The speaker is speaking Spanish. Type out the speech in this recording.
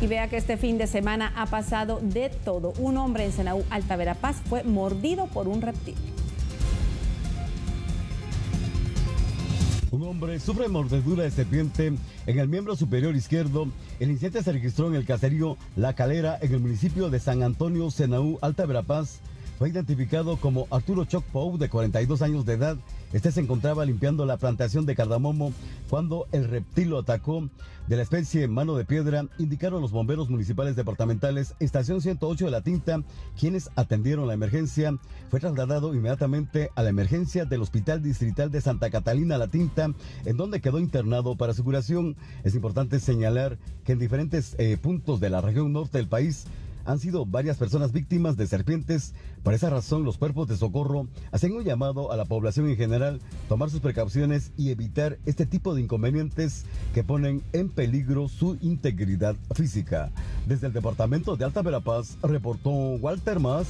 Y vea que este fin de semana ha pasado de todo. Un hombre en Senaú, Alta Verapaz, fue mordido por un reptil. Un hombre sufre mordedura de serpiente en el miembro superior izquierdo. El incidente se registró en el caserío La Calera, en el municipio de San Antonio, Senaú, Alta Verapaz. Fue identificado como Arturo Chocpou, de 42 años de edad. Este se encontraba limpiando la plantación de cardamomo cuando el reptil lo atacó de la especie mano de piedra, indicaron los bomberos municipales departamentales, estación 108 de la Tinta, quienes atendieron la emergencia. Fue trasladado inmediatamente a la emergencia del Hospital Distrital de Santa Catalina La Tinta, en donde quedó internado para su curación. Es importante señalar que en diferentes eh, puntos de la región norte del país han sido varias personas víctimas de serpientes. Por esa razón, los cuerpos de socorro hacen un llamado a la población en general tomar sus precauciones y evitar este tipo de inconvenientes que ponen en peligro su integridad física. Desde el departamento de Alta Verapaz, reportó Walter Más